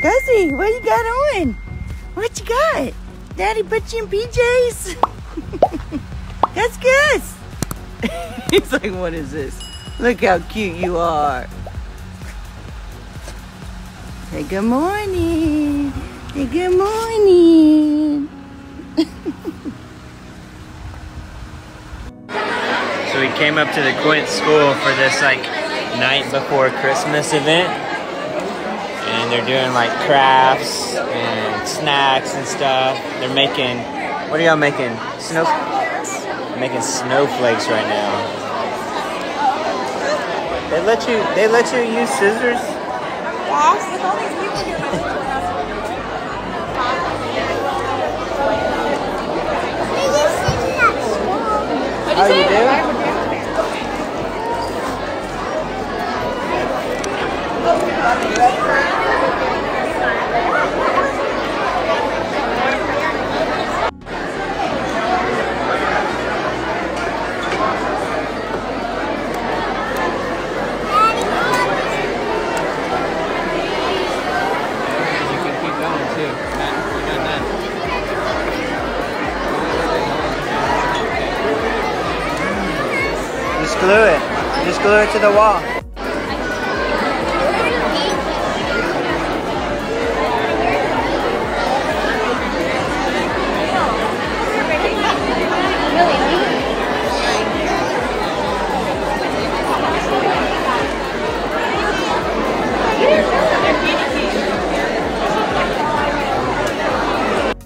Gussie, what you got on? What you got? Daddy put you in PJs? Gus Gus. He's like, what is this? Look how cute you are. Say good morning. Say good morning. So we came up to the Quint School for this like night before Christmas event. And they're doing like crafts and snacks and stuff. They're making, what are y'all making? Snow, making snowflakes right now. They let you, they let you use scissors? How oh, you do? Just glue it. Just glue it to the wall.